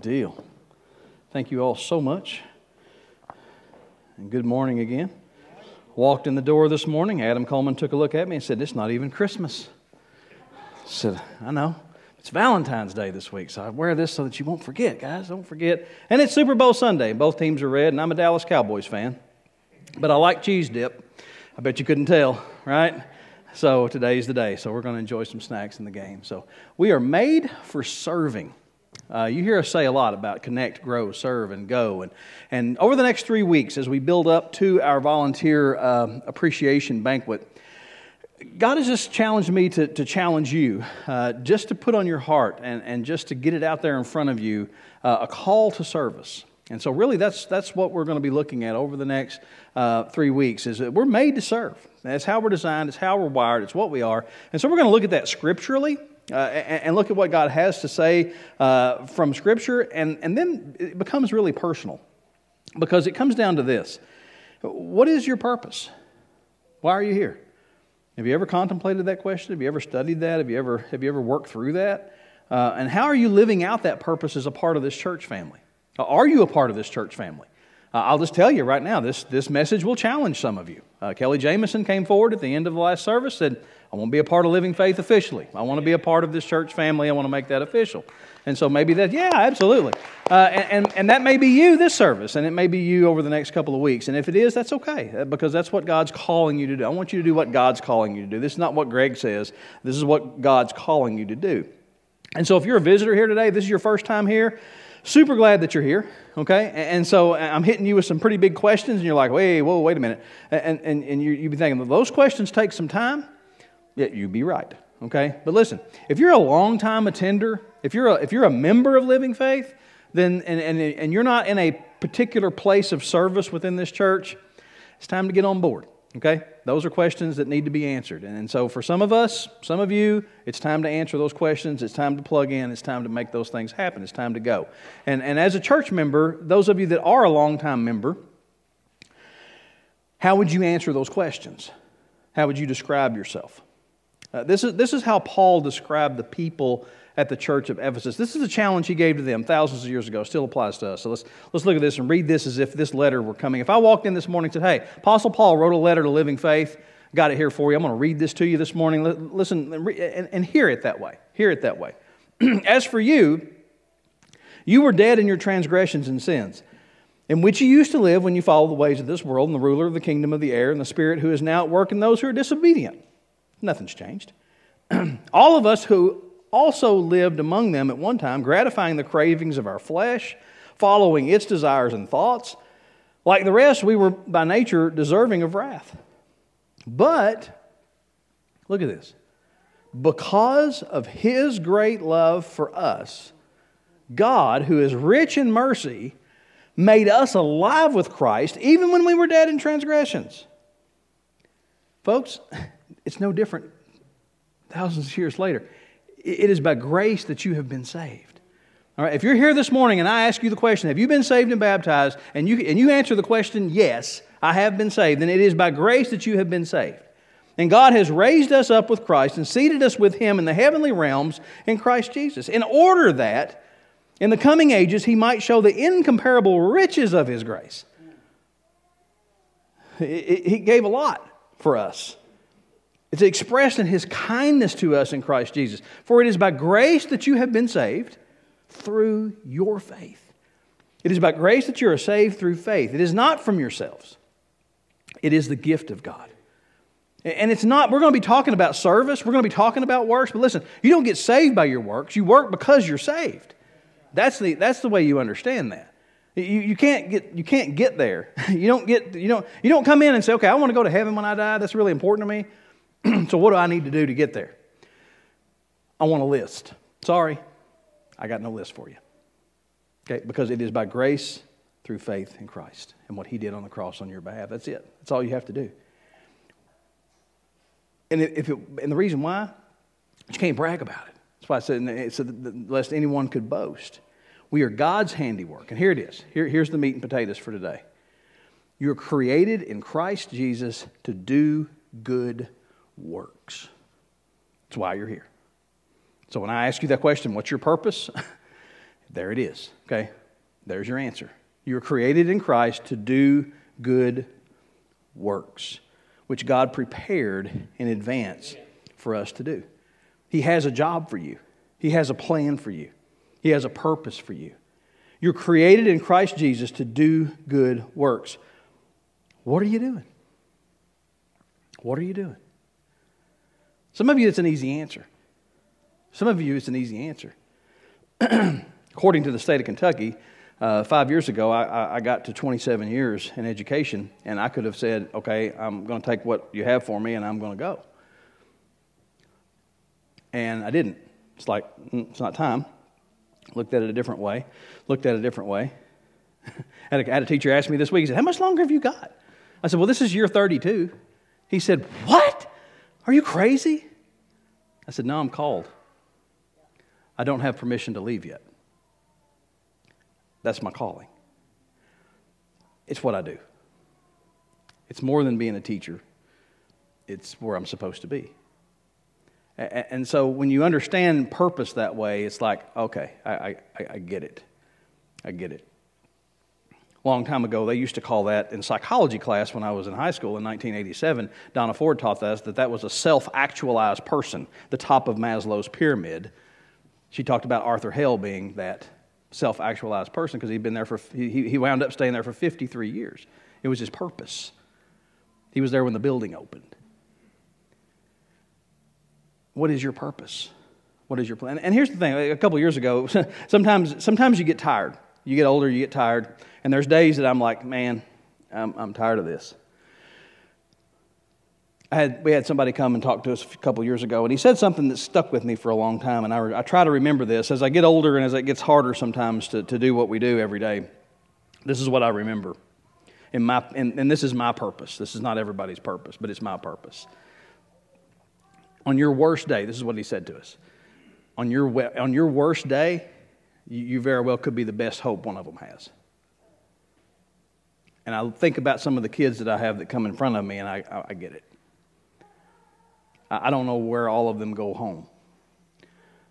Deal. Thank you all so much. And good morning again. Walked in the door this morning. Adam Coleman took a look at me and said, It's not even Christmas. I said, I know. It's Valentine's Day this week, so I wear this so that you won't forget, guys. Don't forget. And it's Super Bowl Sunday. Both teams are red, and I'm a Dallas Cowboys fan. But I like cheese dip. I bet you couldn't tell, right? So today's the day. So we're going to enjoy some snacks in the game. So we are made for serving. Uh, you hear us say a lot about connect, grow, serve, and go. And, and over the next three weeks, as we build up to our volunteer uh, appreciation banquet, God has just challenged me to, to challenge you, uh, just to put on your heart and, and just to get it out there in front of you uh, a call to service. And so, really, that's, that's what we're going to be looking at over the next uh, three weeks. Is that we're made to serve. That's how we're designed. It's how we're wired. It's what we are. And so, we're going to look at that scripturally. Uh, and, and, look at what God has to say uh, from Scripture, and, and then it becomes really personal because it comes down to this What is your purpose? Why are you here? Have you ever contemplated that question? Have you ever studied that? Have you ever, have you ever worked through that? Uh, and how are you living out that purpose as a part of this church family? Are you a part of this church family? Uh, I'll just tell you right now, this, this message will challenge some of you. Uh, Kelly Jameson came forward at the end of the last service, said, I want to be a part of Living Faith officially. I want to be a part of this church family. I want to make that official. And so maybe that, yeah, absolutely. Uh, and, and, and, that may be you this service, and it may be you over the next couple of weeks. And if it is, that's okay, uh, because that's what God's calling you to do. I want you to do what God's calling you to do. This is not what Greg says, this is what God's calling you to do. And so if you're a visitor here today, this is your first time here, super glad that you're here, okay? And so I'm hitting you with some pretty big questions, and you're like, wait, whoa, wait a minute. And, and, and you, you'd be thinking, those questions take some time. Yeah, you'd be right, okay? But listen, if you're a long-time attender, if you're a, if you're a member of Living Faith, then, and, and, and you're not in a particular place of service within this church, it's time to get on board. Okay? Those are questions that need to be answered. And so for some of us, some of you, it's time to answer those questions. It's time to plug in. It's time to make those things happen. It's time to go. And, and as a church member, those of you that are a long-time member, how would you answer those questions? How would you describe yourself? Uh, this, is, this is how Paul described the people at the church of Ephesus. This is a challenge he gave to them thousands of years ago, still applies to us. So let's, let's look at this and read this as if this letter were coming. If I walked in this morning and said, Hey, Apostle Paul wrote a letter to Living Faith, got it here for you. I'm going to read this to you this morning. Listen and, and hear it that way. Hear it that way. as for you, you were dead in your transgressions and sins in which you used to live when you followed the ways of this world and the ruler of the kingdom of the air and the spirit who is now at work in those who are disobedient. Nothing's changed. All of us who also lived among them at one time, gratifying the cravings of our flesh, following its desires and thoughts. Like the rest, we were by nature deserving of wrath. But, look at this. Because of his great love for us, God, who is rich in mercy, made us alive with Christ even when we were dead in transgressions. Folks, it's no different thousands of years later. It is by grace that you have been saved. All right, if you're here this morning and I ask you the question, have you been saved and baptized? And you, and you answer the question, yes, I have been saved, then it is by grace that you have been saved. And God has raised us up with Christ and seated us with Him in the heavenly realms in Christ Jesus, in order that in the coming ages He might show the incomparable riches of His grace. He gave a lot for us. It's expressed in his kindness to us in Christ Jesus. For it is by grace that you have been saved through your faith. It is by grace that you are saved through faith. It is not from yourselves, it is the gift of God. And it's not, we're going to be talking about service, we're going to be talking about works, but listen, you don't get saved by your works. You work because you're saved. That's the, that's the way you understand that. You, you, can't get, you can't get there. You don't, get, you, don't, you don't come in and say, okay, I want to go to heaven when I die. That's really important to me. so, what do I need to do to get there? I want a list. Sorry, I got no list for you. Okay, because it is by grace through faith in Christ and what He did on the cross on your behalf. That's it. That's all you have to do. And if it, and the reason why, you can't brag about it. That's why I said, so that, lest anyone could boast. We are God's handiwork. And here it is. Here, here's the meat and potatoes for today. You're created in Christ Jesus to do good works. That's why you're here. So when I ask you that question, what's your purpose? There it is. Okay? There's your answer. You were created in Christ to do good works, which God prepared in advance for us to do. He has a job for you, He has a plan for you, He has a purpose for you. You're created in Christ Jesus to do good works. What are you doing? What are you doing? Some of you, it's an easy answer. Some of you, it's an easy answer. According to the state of Kentucky, uh, five years ago, I, I, got to 27 years in education, and I could have said, okay, I'm going to take what you have for me and I'm going to go. And I didn't. It's like, mm, it's not time. Looked at it a different way. Looked at it a different way. Had, a, had a teacher ask me this week, he said, How much longer have you got? I said, Well, this is year 32. He said, What? Are you crazy? I said, No, I'm called. I don't have permission to leave yet. That's my calling. It's what I do. It's more than being a teacher, it's where I'm supposed to be. And so when you understand purpose that way, it's like, okay, I, I, I get it. I get it. Long time ago, they used to call that in psychology class when I was in high school in 1987. Donna Ford taught us that that was a self actualized person, the top of Maslow's pyramid. She talked about Arthur Hale being that self actualized person because he'd been there for, he, he wound up staying there for 53 years. It was his purpose. He was there when the building opened. What is your purpose? What is your plan? And here's the thing a couple years ago, sometimes, sometimes you get tired. You get older, you get tired. And there's days that I'm like, man, I'm, I'm tired of this. I had, we had somebody come and talk to us a couple years ago, and he said something that stuck with me for a long time. And I, I try to remember this as I get older and as it gets harder sometimes to, to do what we do every day. This is what I remember. In my, and, and this is my purpose. This is not everybody's purpose, but it's my purpose. On your worst day, this is what he said to us. On your, on your worst day, you, very well could be the best hope one of them has. And I think about some of the kids that I have that come in front of me, and I, I, I get it. I don't know where all of them go home.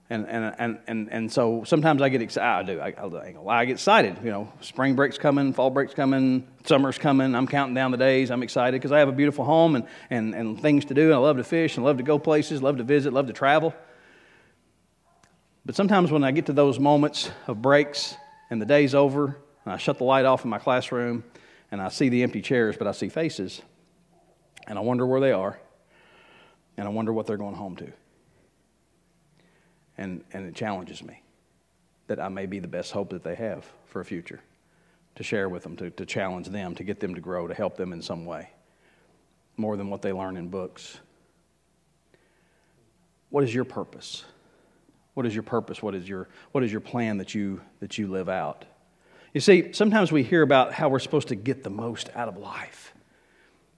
And, and, and, and, and so sometimes I get excited. I do. I, I get excited. You know, spring break's coming, fall break's coming, summer's coming. I'm counting down the days. I'm excited because I have a beautiful home and, and, and things to do. And I love to fish and love to go places, love to visit, love to travel. But sometimes when I get to those moments of breaks and the day's over, and I shut the light off in my classroom and I see the empty chairs, but I see faces, and I wonder where they are and I wonder what they're going home to. And, and it challenges me that I may be the best hope that they have for a future to share with them, to, to challenge them, to get them to grow, to help them in some way, more than what they learn in books. What is your purpose? What is your purpose? What is your, what is your plan that you, that you live out? You see, sometimes we hear about how we're supposed to get the most out of life.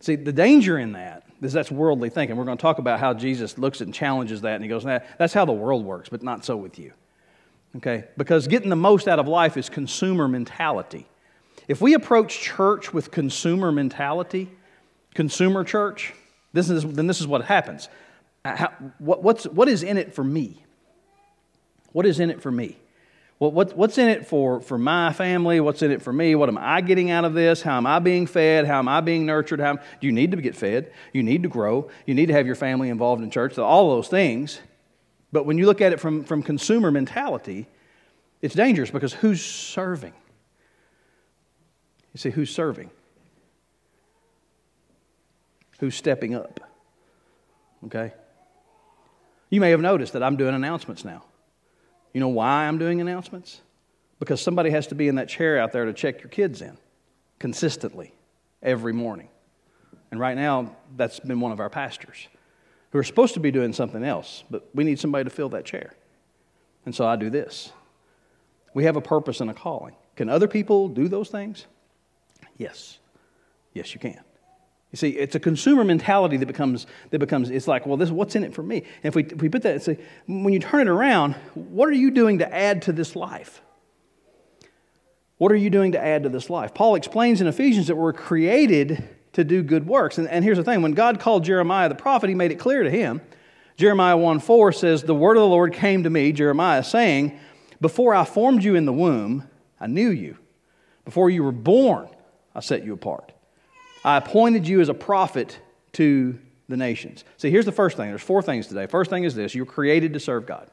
See, the danger in that is that's worldly thinking. We're going to talk about how Jesus looks and challenges that, and he goes, nah, that's how the world works, but not so with you. Okay? Because getting the most out of life is consumer mentality. If we approach church with consumer mentality, consumer church, this is, then this is what happens. How, what, what's, what is in it for me? What is in it for me? Well, what, what's in it for, for my family? What's in it for me? What am I getting out of this? How am I being fed? How am I being nurtured? How, do you need to get fed? You need to grow. You need to have your family involved in church. All those things. But when you look at it from, from consumer mentality, it's dangerous because who's serving? You see, who's serving? Who's stepping up? Okay? You may have noticed that I'm doing announcements now. You know why I'm doing announcements? Because somebody has to be in that chair out there to check your kids in consistently every morning. And right now, that's been one of our pastors who are supposed to be doing something else, but we need somebody to fill that chair. And so I do this. We have a purpose and a calling. Can other people do those things? Yes. Yes, you can. You see, it's a consumer mentality that becomes, that becomes it's like, well, this, what's in it for me? And if we, if we put that, say, when you turn it around, what are you doing to add to this life? What are you doing to add to this life? Paul explains in Ephesians that we're created to do good works. And, and here's the thing when God called Jeremiah the prophet, he made it clear to him. Jeremiah 1 4 says, The word of the Lord came to me, Jeremiah, saying, Before I formed you in the womb, I knew you. Before you were born, I set you apart. I appointed you as a prophet to the nations. See, here's the first thing. There's four things today. First thing is this you're created to serve God.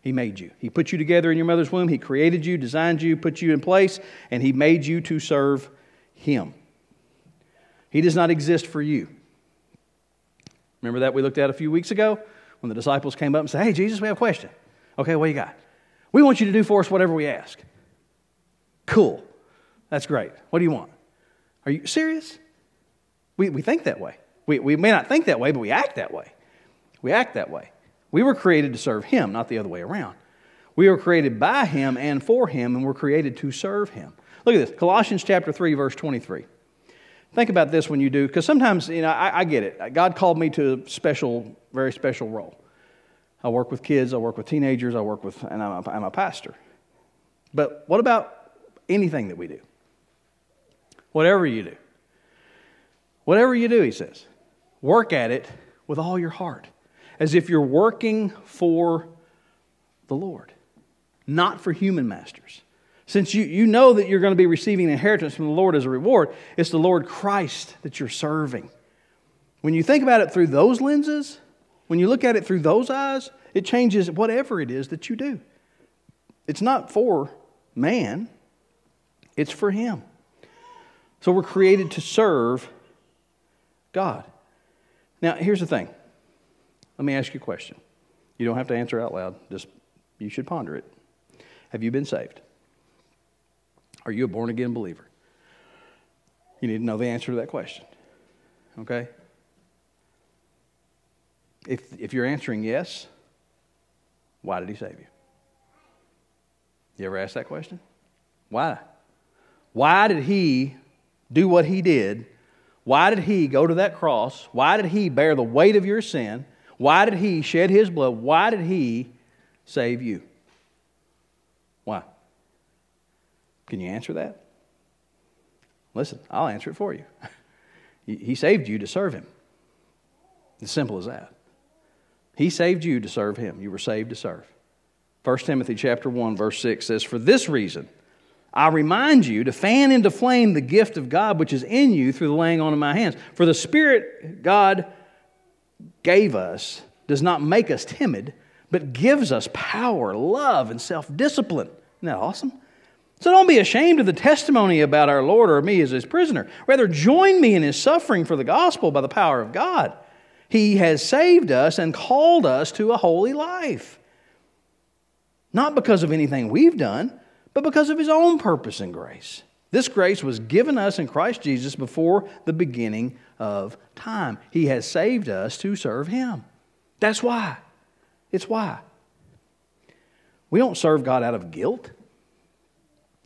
He made you. He put you together in your mother's womb. He created you, designed you, put you in place, and He made you to serve Him. He does not exist for you. Remember that we looked at a few weeks ago when the disciples came up and said, Hey, Jesus, we have a question. Okay, what you got? We want you to do for us whatever we ask. Cool. That's great. What do you want? Are you serious? We, we think that way. We, we may not think that way, but we act that way. We act that way. We were created to serve Him, not the other way around. We were created by Him and for Him, and we're created to serve Him. Look at this Colossians chapter 3, verse 23. Think about this when you do, because sometimes, you know, I, I, get it. God called me to a special, very special role. I work with kids, I work with teenagers, I work with, and I'm a, I'm a pastor. But what about anything that we do? Whatever you do. Whatever you do, he says, work at it with all your heart as if you're working for the Lord, not for human masters. Since you, you know that you're going to be receiving inheritance from the Lord as a reward, it's the Lord Christ that you're serving. When you think about it through those lenses, when you look at it through those eyes, it changes whatever it is that you do. It's not for man, it's for Him. So we're created to serve God. Now, here's the thing let me ask you a question. You don't have to answer out loud, just you should ponder it. Have you been saved? Are you a born again believer? You need to know the answer to that question. Okay? If, if you're answering yes, why did he save you? You ever ask that question? Why? Why did he do what he did? Why did he go to that cross? Why did he bear the weight of your sin? Why did he shed his blood? Why did he save you? Why? Can you answer that? Listen, I'll answer it for you. He saved you to serve him. As simple as that. He saved you to serve him. You were saved to serve. 1 Timothy chapter 1 verse 6 says, "For this reason I remind you to fan into flame the gift of God which is in you through the laying on of my hands. For the spirit God gave us does not make us timid, but gives us power, love, and self discipline. Isn't that awesome? So don't be ashamed of the testimony about our Lord or me as his prisoner. Rather, join me in his suffering for the gospel by the power of God. He has saved us and called us to a holy life. Not because of anything we've done, but because of his own purpose and grace. This grace was given us in Christ Jesus before the beginning of time. He has saved us to serve Him. That's why. It's why. We don't serve God out of guilt.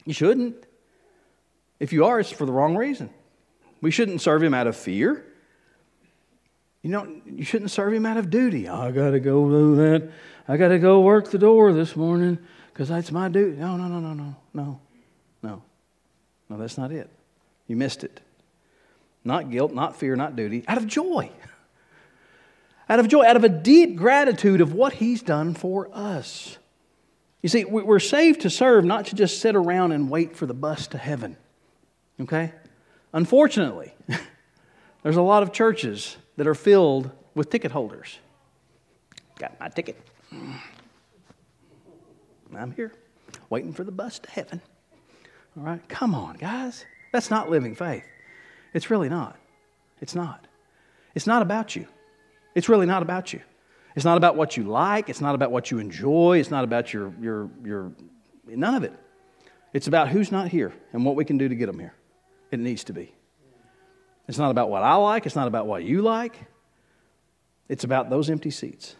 You shouldn't. If you are, it's for the wrong reason. We shouldn't serve Him out of fear. You know, you shouldn't serve Him out of duty. Oh, I got to go do that. I got to go work the door this morning because that's my duty. No, no, no, no, no, no, no. No, that's not it. You missed it. Not guilt, not fear, not duty, out of joy. Out of joy, out of a deep gratitude of what He's done for us. You see, we're saved to serve, not to just sit around and wait for the bus to heaven. Okay? Unfortunately, there's a lot of churches that are filled with ticket holders. Got my ticket. I'm here, waiting for the bus to heaven. All right? Come on, guys. That's not living faith. It's really not. It's not. It's not about you. It's really not about you. It's not about what you like. It's not about what you enjoy. It's not about your, your, your, none of it. It's about who's not here and what we can do to get them here. It needs to be. It's not about what I like. It's not about what you like. It's about those empty seats.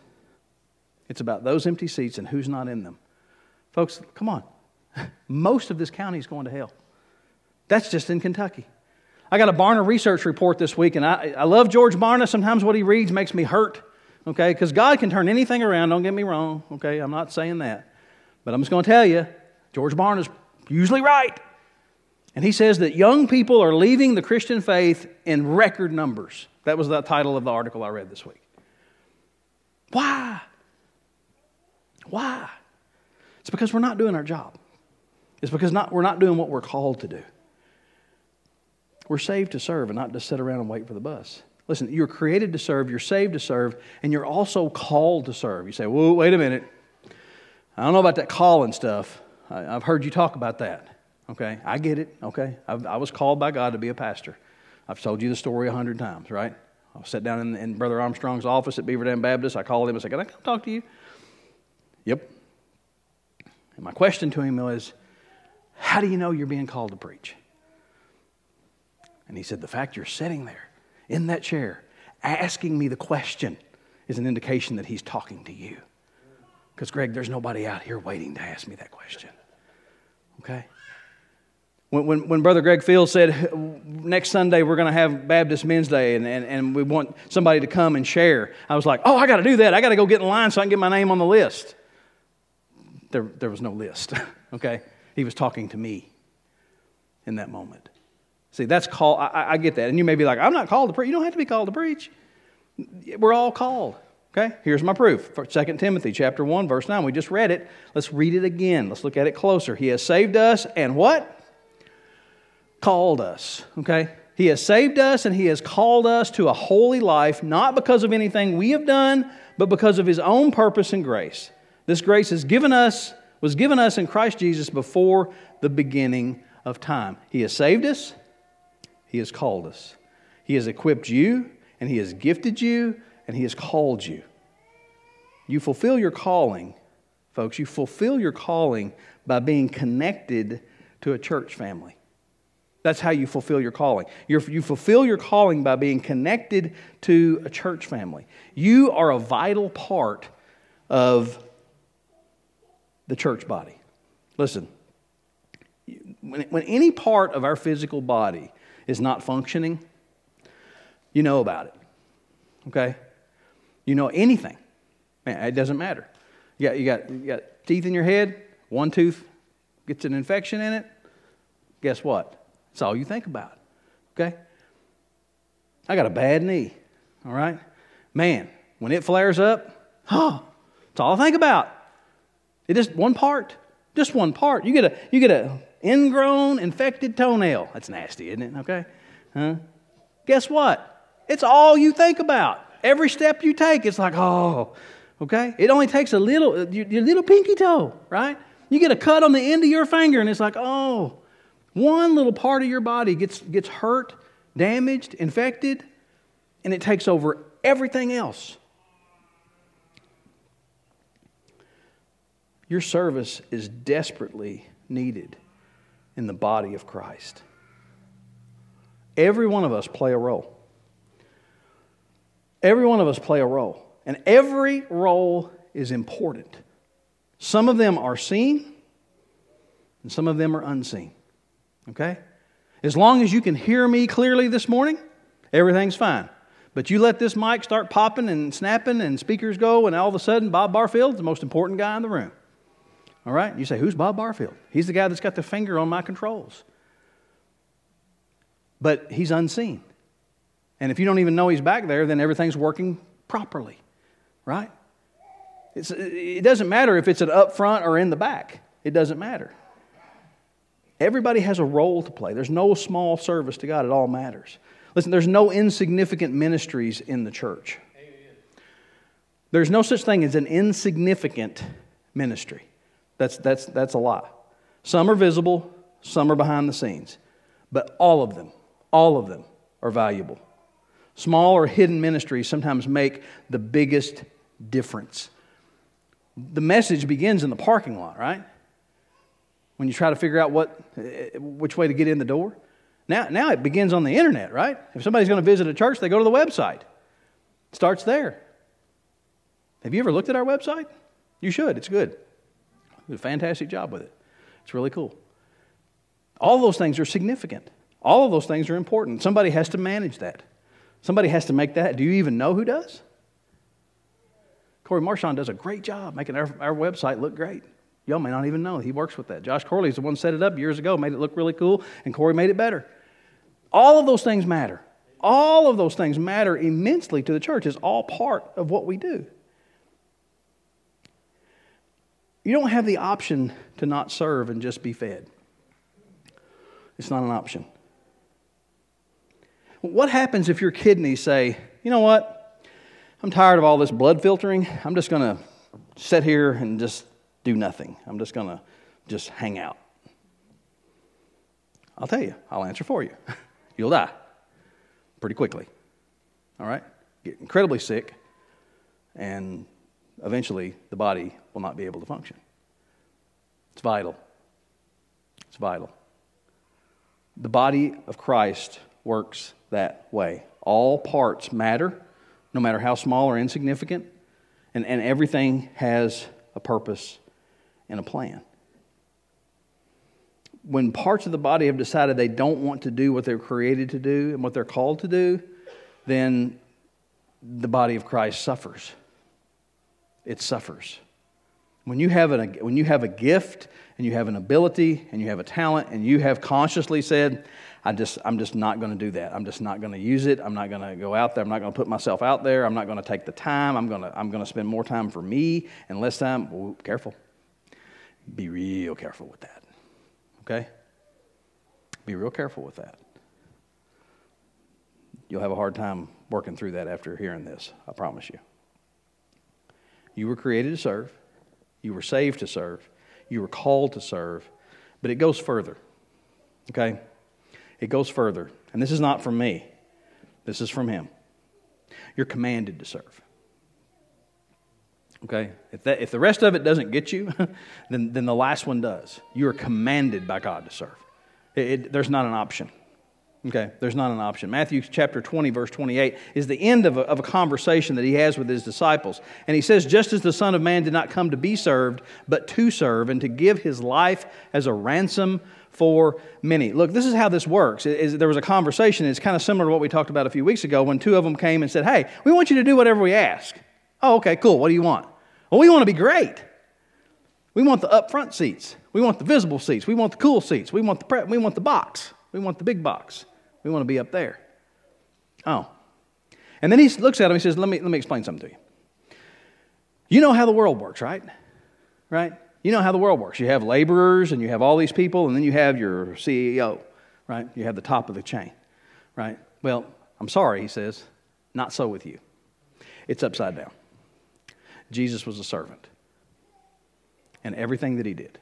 It's about those empty seats and who's not in them. Folks, come on. Most of this county is going to hell. That's just in Kentucky. I got a Barna research report this week, and I, I love George Barna. Sometimes what he reads makes me hurt, okay? Because God can turn anything around, don't get me wrong, okay? I'm not saying that. But I'm just going to tell you, George Barna's is usually right. And he says that young people are leaving the Christian faith in record numbers. That was the title of the article I read this week. Why? Why? It's because we're not doing our job. It's because not, we're not doing what we're called to do. We're saved to serve and not to sit around and wait for the bus. Listen, you're created to serve, you're saved to serve, and you're also called to serve. You say, well, wait a minute. I don't know about that calling stuff. I, have heard you talk about that. Okay, I get it. Okay, I've, i was called by God to be a pastor. I've told you the story a hundred times, right? I sat down in, in, Brother Armstrong's office at Beaver Dam Baptist. I called him and said, Can I come talk to you? Yep. And my question to him was, How do you know you're being called to preach? And he said, The fact you're sitting there in that chair asking me the question is an indication that he's talking to you. Because, Greg, there's nobody out here waiting to ask me that question. Okay? When, when, when, Brother Greg Fields said, next Sunday we're going to have Baptist Men's Day and, and, and we want somebody to come and share, I was like, oh, I got to do that. I got to go get in line so I can get my name on the list. There, there was no list, okay? He was talking to me in that moment. See, that's call. I, I get that. And you may be like, I'm not called to preach. You don't have to be called to preach. We're all called. Okay, here's my proof. 2 Timothy chapter 1, verse 9. We just read it. Let's read it again. Let's look at it closer. He has saved us and what? Called us. Okay? He has saved us and he has called us to a holy life, not because of anything we have done, but because of his own purpose and grace. This grace is given us, was given us in Christ Jesus before the beginning of time. He has saved us, he has called us. He has equipped you, and He has gifted you, and He has called you. You fulfill your calling, folks. You fulfill your calling by being connected to a church family. That's how you fulfill your calling. You're, you fulfill your calling by being connected to a church family. You are a vital part of the church body. Listen, when, when any part of our physical body is not functioning, you know about it. Okay? You know anything. Man, it doesn't matter. You got, you, got, you got teeth in your head, one tooth gets an infection in it. Guess what? It's all you think about. Okay? I got a bad knee. All right? Man, when it flares up, oh, it's all I think about. It is one part. Just one part. You get a you get a ingrown, infected toenail. That's nasty, isn't it? Okay? Huh? Guess what? It's all you think about. Every step you take, it's like, oh, okay? It only takes a little, uh, your, your little pinky toe, right? You get a cut on the end of your finger, and it's like, oh, one little part of your body gets, gets hurt, damaged, infected, and it takes over everything else. Your service is desperately needed in the body of Christ. Every one of us play a role. Every one of us play a role. And every role is important. Some of them are seen, and some of them are unseen. Okay? As long as you can hear me clearly this morning, everything's fine. But you let this mic start popping and snapping and speakers go, and all of a sudden, Bob Barfield's the most important guy in the room. All right? You say, Who's Bob Barfield? He's the guy that's got the finger on my controls. But he's unseen. And if you don't even know he's back there, then everything's working properly. Right? It's, it doesn't matter if it's an up front or in the back, it doesn't matter. Everybody has a role to play. There's no small service to God, it all matters. Listen, there's no insignificant ministries in the church. There's no such thing as an insignificant ministry. That's, that's, that's a lie. Some are visible, some are behind the scenes. But all of them, all of them are valuable. Small or hidden ministries sometimes make the biggest difference. The message begins in the parking lot, right? When you try to figure out what, eh, which way to get in the door. Now, now it begins on the internet, right? If somebody's going to visit a church, they go to the website. It starts there. Have you ever looked at our website? You should, it's good a fantastic job with it. It's really cool. All those things are significant. All of those things are important. Somebody has to manage that. Somebody has to make that. Do you even know who does? Corey Marchand does a great job making our, our website look great. Y'all may not even know he works with that. Josh Corley is the one set it up years ago, made it look really cool, and Corey made it better. All of those things matter. All of those things matter immensely to the church. It's all part of what we do. You don't have the option to not serve and just be fed. It's not an option. What happens if your kidneys say, you know what? I'm tired of all this blood filtering. I'm just going to sit here and just do nothing. I'm just going to just hang out. I'll tell you, I'll answer for you. You'll die pretty quickly. All right? Get incredibly sick, and eventually the body will not be able to function. It's vital. It's vital. The body of Christ works that way. All parts matter, no matter how small or insignificant, and, and everything has a purpose and a plan. When parts of the body have decided they don't want to do what they're created to do and what they're called to do, then the body of Christ suffers. It suffers. When you, have an, when you have a gift and you have an ability and you have a talent and you have consciously said, I just, I'm just not going to do that. I'm just not going to use it. I'm not going to go out there. I'm not going to put myself out there. I'm not going to take the time. I'm going to, I'm going to spend more time for me and less time. Ooh, careful. Be real careful with that. Okay? Be real careful with that. You'll have a hard time working through that after hearing this. I promise you. You were created to serve, you were saved to serve, you were called to serve, but it goes further. Okay? It goes further. And this is not from me, this is from Him. You're commanded to serve. Okay? If, that, if the rest of it doesn't get you, then, then the last one does. You are commanded by God to serve. It, it, there's not an option. Okay, there's not an option. Matthew chapter 20, verse 28 is the end of a, of a conversation that he has with his disciples. And he says, Just as the Son of Man did not come to be served, but to serve, and to give his life as a ransom for many. Look, this is how this works. It, it, there was a conversation, it's kind of similar to what we talked about a few weeks ago when two of them came and said, Hey, we want you to do whatever we ask. Oh, okay, cool. What do you want? Well, we want to be great. We want the up front seats. We want the visible seats. We want the cool seats. We want the, pre- we want the box. We want the big box. We want to be up there. Oh. And then he looks at him and he says, let me, let me explain something to you. You know how the world works, right? Right? You know how the world works. You have laborers and you have all these people, and then you have your CEO, right? You have the top of the chain, right? Well, I'm sorry, he says, not so with you. It's upside down. Jesus was a servant. And everything that he did,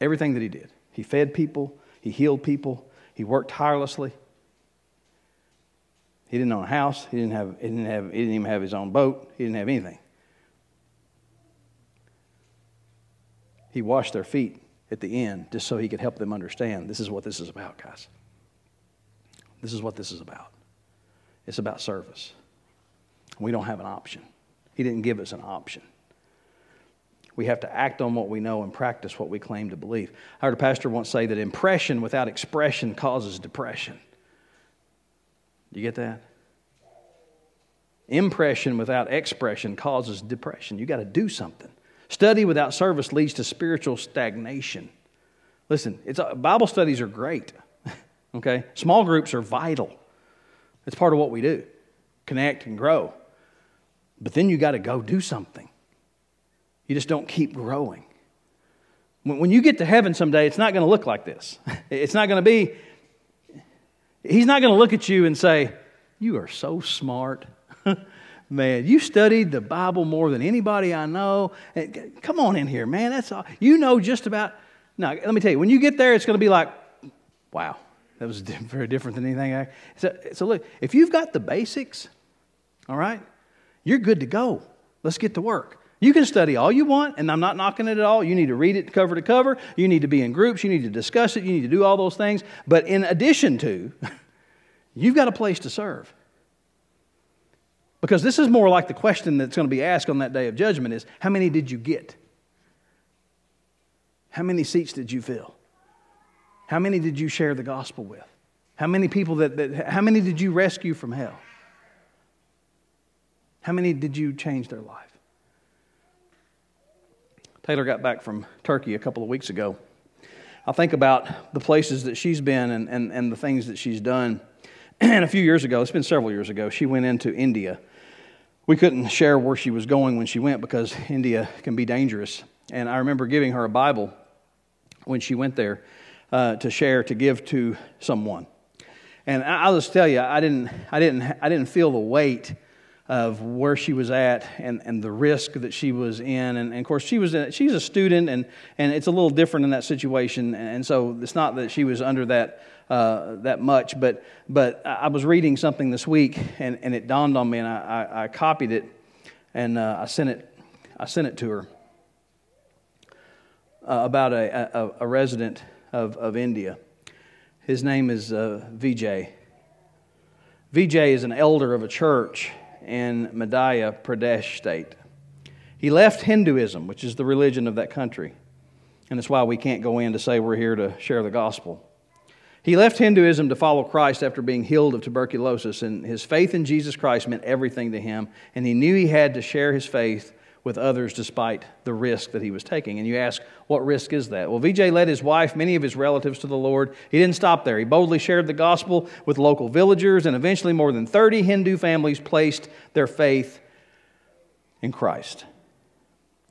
everything that he did, he fed people, he healed people, he worked tirelessly. He didn't own a house. He didn't, have, he, didn't have, he didn't even have his own boat. He didn't have anything. He washed their feet at the end just so he could help them understand this is what this is about, guys. This is what this is about. It's about service. We don't have an option. He didn't give us an option. We have to act on what we know and practice what we claim to believe. I heard a pastor once say that impression without expression causes depression. You get that? Impression without expression causes depression. You got to do something. Study without service leads to spiritual stagnation. Listen, it's, uh, Bible studies are great. okay? Small groups are vital. It's part of what we do connect and grow. But then you got to go do something. You just don't keep growing. When you get to heaven someday, it's not going to look like this. It's not going to be, he's not going to look at you and say, You are so smart. man, you studied the Bible more than anybody I know. Come on in here, man. That's all. You know just about. No, let me tell you, when you get there, it's going to be like, Wow, that was very different than anything I. So, so look, if you've got the basics, all right, you're good to go. Let's get to work. You can study all you want, and I'm not knocking it at all. You need to read it cover to cover. You need to be in groups. You need to discuss it. You need to do all those things. But in addition to, you've got a place to serve. Because this is more like the question that's going to be asked on that day of judgment is how many did you get? How many seats did you fill? How many did you share the gospel with? How many people that, that how many did you rescue from hell? How many did you change their life? Taylor got back from Turkey a couple of weeks ago. I think about the places that she's been and, and, and the things that she's done. And a few years ago, it's been several years ago, she went into India we couldn't share where she was going when she went because India can be dangerous. And I remember giving her a Bible when she went there uh, to share, to give to someone. And I'll just tell you, I didn't, I didn't, I didn't feel the weight of where she was at and, and the risk that she was in. And, and of course, she was she's a student, and, and it's a little different in that situation. And so it's not that she was under that, uh, that much. But, but I was reading something this week, and, and it dawned on me, and I, I, I copied it, and uh, I, sent it, I sent it to her uh, about a, a, a, resident of, of India. His name is uh, Vijay. Vijay is an elder of a church in Madhya Pradesh state. He left Hinduism, which is the religion of that country. And that's why we can't go in to say we're here to share the gospel. He left Hinduism to follow Christ after being healed of tuberculosis, and his faith in Jesus Christ meant everything to him, and he knew he had to share his faith with others despite the risk that he was taking. And you ask, what risk is that? Well, Vijay led his wife, many of his relatives to the Lord. He didn't stop there. He boldly shared the gospel with local villagers, and eventually more than 30 Hindu families placed their faith in Christ.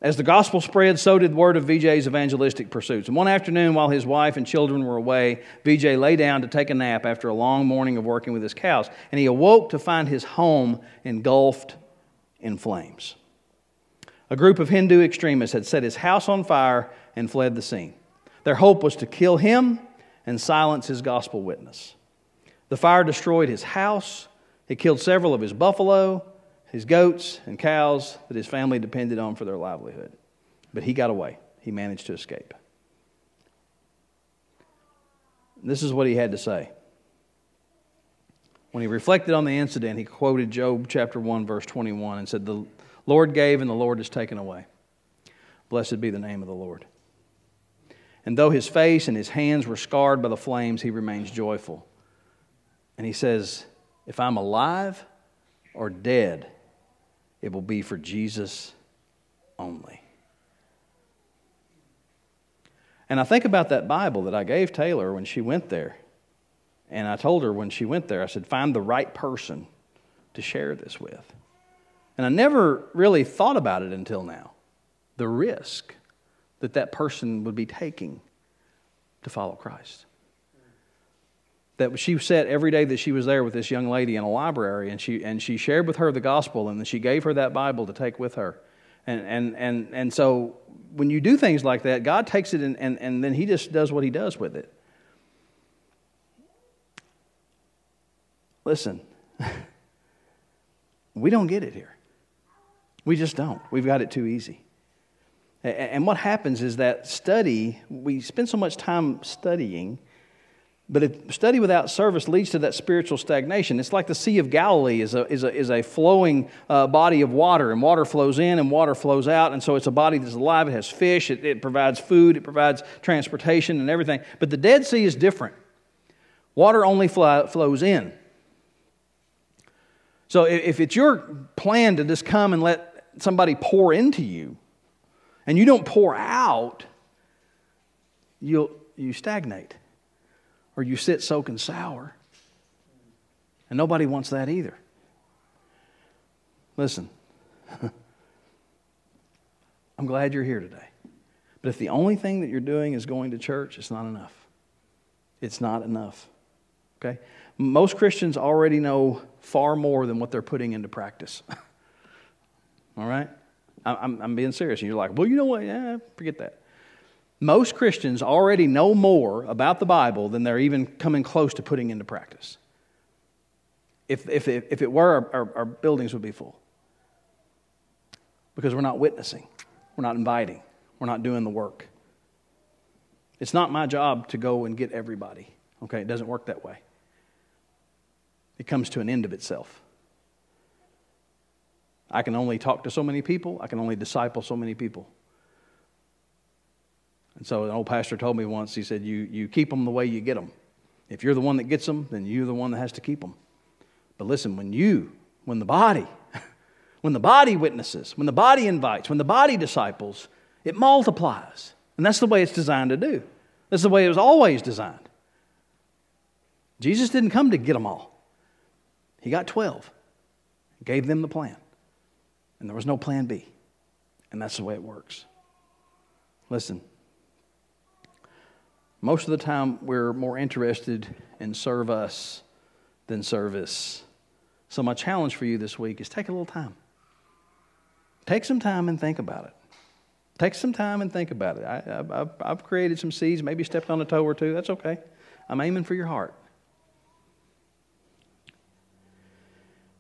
As the gospel spread, so did word of Vijay's evangelistic pursuits. And one afternoon, while his wife and children were away, Vijay lay down to take a nap after a long morning of working with his cows. And he awoke to find his home engulfed in flames. A group of Hindu extremists had set his house on fire and fled the scene. Their hope was to kill him and silence his gospel witness. The fire destroyed his house, it killed several of his buffalo, his goats and cows that his family depended on for their livelihood. But he got away, he managed to escape. This is what he had to say. When he reflected on the incident, he quoted Job chapter 1, verse 21, and said, The Lord gave and the Lord has taken away. Blessed be the name of the Lord. And though his face and his hands were scarred by the flames, he remains joyful. And he says, If I'm alive or dead, it will be for Jesus only. And I think about that Bible that I gave Taylor when she went there. And I told her when she went there, I said, find the right person to share this with. And I never really thought about it until now the risk that that person would be taking to follow Christ that she said every day that she was there with this young lady in a library and she, and she shared with her the gospel and then she gave her that Bible to take with her. And, and, and, and so when you do things like that, God takes it and, and, and then He just does what He does with it. Listen, we don't get it here. We just don't. We've got it too easy. And what happens is that study, we spend so much time studying but if study without service leads to that spiritual stagnation. It's like the Sea of Galilee is a, is a, is a flowing uh, body of water, and water flows in and water flows out. And so it's a body that's alive. It has fish, it, it provides food, it provides transportation and everything. But the Dead Sea is different. Water only fly, flows in. So if it's your plan to just come and let somebody pour into you, and you don't pour out, you'll, you stagnate or you sit soaking sour. And nobody wants that either. Listen, I'm glad you're here today. But if the only thing that you're doing is going to church, it's not enough. It's not enough. Okay? Most Christians already know far more than what they're putting into practice. All right? I'm, I'm being serious. And you're like, well, you know what? Yeah, forget that. Most Christians already know more about the Bible than they're even coming close to putting into practice. If, if, if it were, our, our buildings would be full. Because we're not witnessing, we're not inviting, we're not doing the work. It's not my job to go and get everybody. Okay, it doesn't work that way. It comes to an end of itself. I can only talk to so many people, I can only disciple so many people. And so an old pastor told me once, he said, you, you keep them the way you get them. If you're the one that gets them, then you're the one that has to keep them. But listen, when you, when the body, when the body witnesses, when the body invites, when the body disciples, it multiplies. And that's the way it's designed to do. That's the way it was always designed. Jesus didn't come to get them all, He got 12, gave them the plan. And there was no plan B. And that's the way it works. Listen, most of the time we're more interested in serve us than service. So, my challenge for you this week is take a little time. Take some time and think about it. Take some time and think about it. I, have created some seeds, maybe stepped on a toe or two. That's okay. I'm aiming for your heart.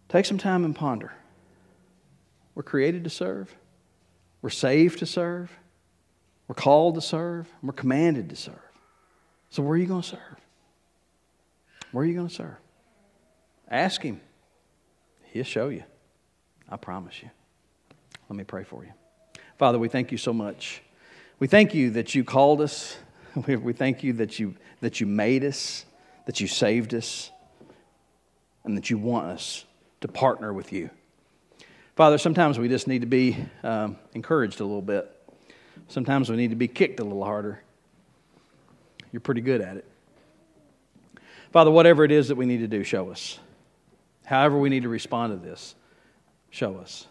Take some time and ponder. We're created to serve, we're saved to serve, we're called to serve, we're commanded to serve. So, where are you going to serve? Where are you going to serve? Ask Him. He'll show you. I promise you. Let me pray for you. Father, we thank you so much. We thank you that you called us. We thank you that you, that you made us, that you saved us, and that you want us to partner with you. Father, sometimes we just need to be um, encouraged a little bit. Sometimes we need to be kicked a little harder. You're pretty good at it. Father, whatever it is that we need to do, show us. However, we need to respond to this, show us.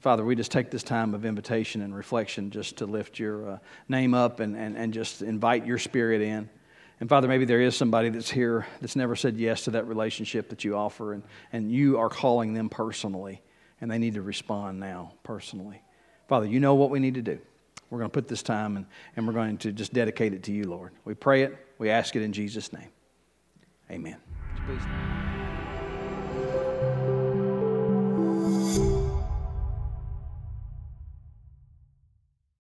Father, we just take this time of invitation and reflection just to lift your uh, name up and, and, and just invite your spirit in. And Father, maybe there is somebody that's here that's never said yes to that relationship that you offer, and, and you are calling them personally, and they need to respond now personally. Father, you know what we need to do. We're going to put this time and, and we're going to just dedicate it to you, Lord. We pray it, we ask it in Jesus' name. Amen.